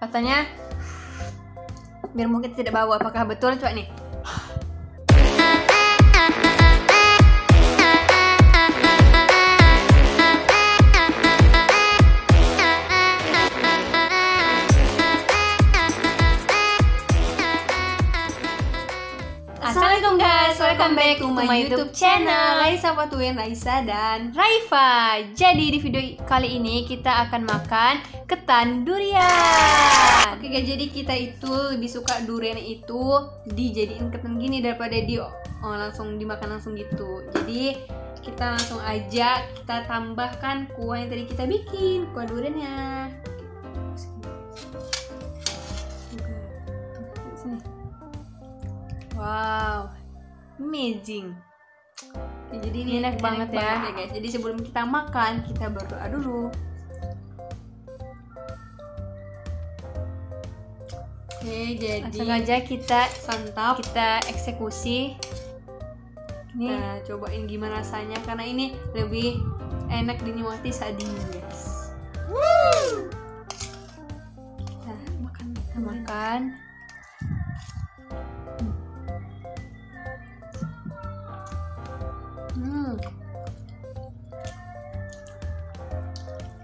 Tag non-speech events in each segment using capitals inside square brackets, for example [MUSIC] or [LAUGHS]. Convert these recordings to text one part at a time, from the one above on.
Katanya biar mungkin tidak bau. Apakah betul? Coba nih. Welcome back to my YouTube channel. Raisa Patuin Raisa dan Raifa. Jadi di video kali ini kita akan makan ketan durian. Oke guys, jadi kita itu lebih suka durian itu dijadiin ketan gini daripada di oh, langsung dimakan langsung gitu. Jadi kita langsung aja kita tambahkan kuah yang tadi kita bikin, kuah duriannya. Wow, amazing. Ya, jadi ini Enak banget ya. guys. Jadi sebelum kita makan, kita berdoa dulu. Oke, jadi Langsung aja kita santap. kita eksekusi. Ini Kita cobain gimana rasanya karena ini lebih enak dinikmati saat dingin, guys. Kita makan, kita makan.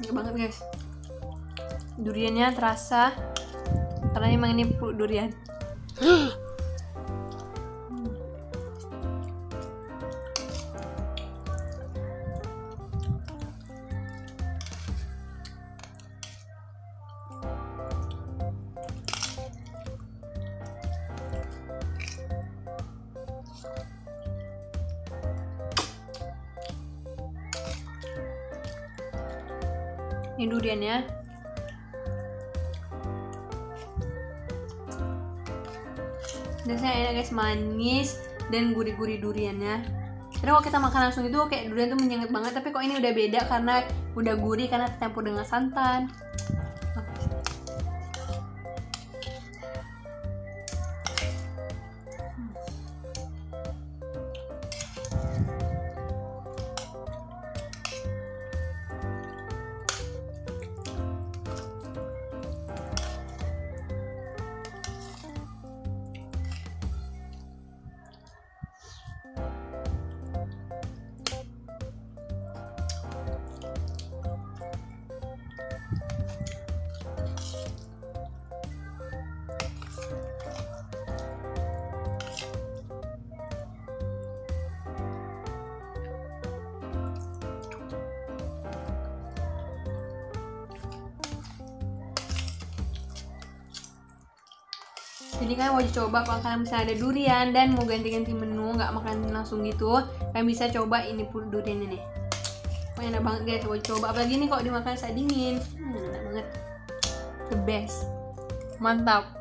Enak banget guys. Duriannya terasa karena emang ini durian. Ini duriannya. Rasanya enak guys, manis dan gurih-gurih duriannya. Karena kalau kita makan langsung itu kayak durian tuh menyengat banget, tapi kok ini udah beda karena udah gurih karena tercampur dengan santan. Jadi kalian wajib coba kalau kalian misalnya ada durian dan mau ganti-ganti menu nggak makan langsung gitu, kalian bisa coba ini pulut durian ini. Pokoknya enak banget guys, wajib coba. Apalagi ini kalau dimakan saat dingin, hmm, enak banget. The best. Mantap.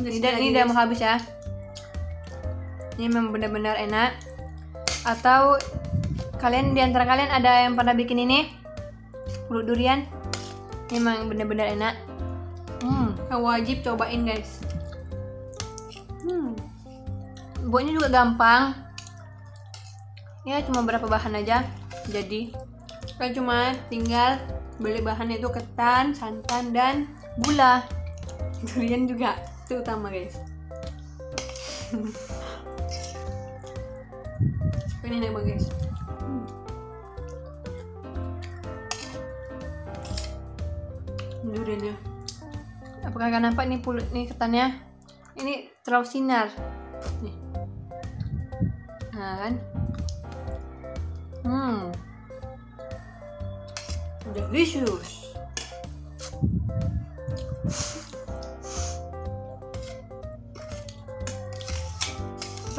Ini dan ini udah mau habis ya. Ini memang benar-benar enak. Atau kalian di antara kalian ada yang pernah bikin ini? Pulut durian? Ini memang benar-benar enak. Hmm, wajib cobain guys. hmm. Buatnya juga gampang. Ya cuma berapa bahan aja. Jadi Kalian cuma tinggal beli bahannya itu ketan, santan dan gula. [LAUGHS] durian juga utama guys. [LAUGHS] Ini enak banget guys. Duriannya. Apakah kalian nampak nih pulut nih ketannya? Ini terlalu sinar. Nih. Nah kan? Hmm. delicious.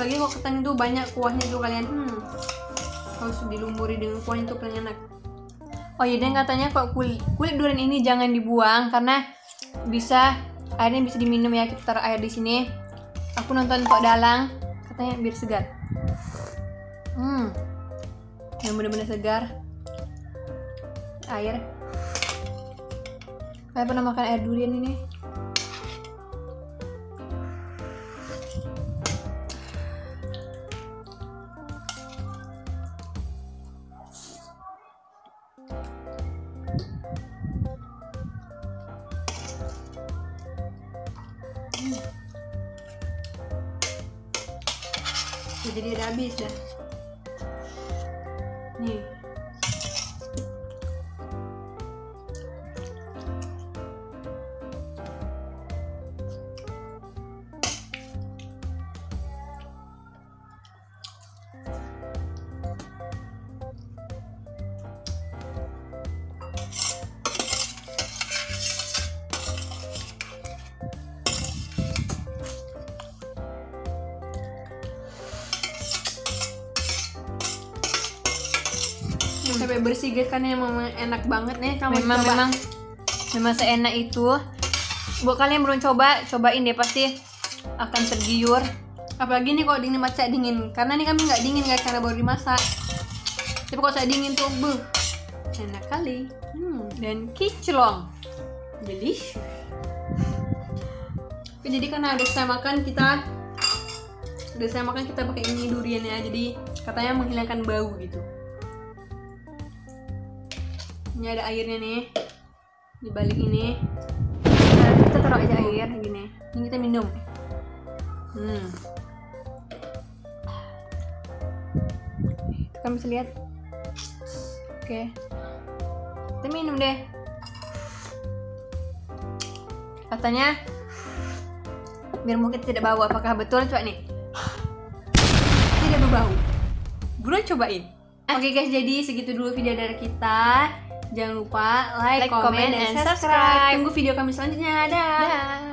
Apalagi kalau ketan itu banyak kuahnya tuh kalian hmm, harus dilumuri dengan kuahnya itu paling enak. Oh iya dan katanya kok kulit, kulit durian ini jangan dibuang karena bisa airnya bisa diminum ya kita taruh air di sini. Aku nonton kok dalang katanya biar segar. Hmm, yang benar-benar segar. Air. Kalian pernah makan air durian ini? Ya, jadi udah habis Sampai bersih guys kan emang enak banget nih kamu memang coba. memang memang seenak itu. Buat kalian belum coba, cobain deh pasti akan tergiur. apalagi nih kalau dingin masak dingin karena nih kami nggak dingin guys karena baru dimasak tapi kalau saya dingin tuh buh enak kali hmm. Dan kiclong. delicious jadi karena udah saya makan kita udah saya makan kita pakai ini durian ya jadi katanya menghilangkan bau gitu ini ada airnya nih di balik ini Nah, kita taruh aja air gini. ini kita minum hmm. Kalian bisa lihat. Oke. Kita minum deh. Katanya biar mungkin tidak bau. Apakah betul coba nih? tidak berbau buruan cobain oke guys jadi segitu dulu video dari kita jangan lupa like, Like, comment, comment, dan and subscribe. subscribe. tunggu video kami selanjutnya dah Dah.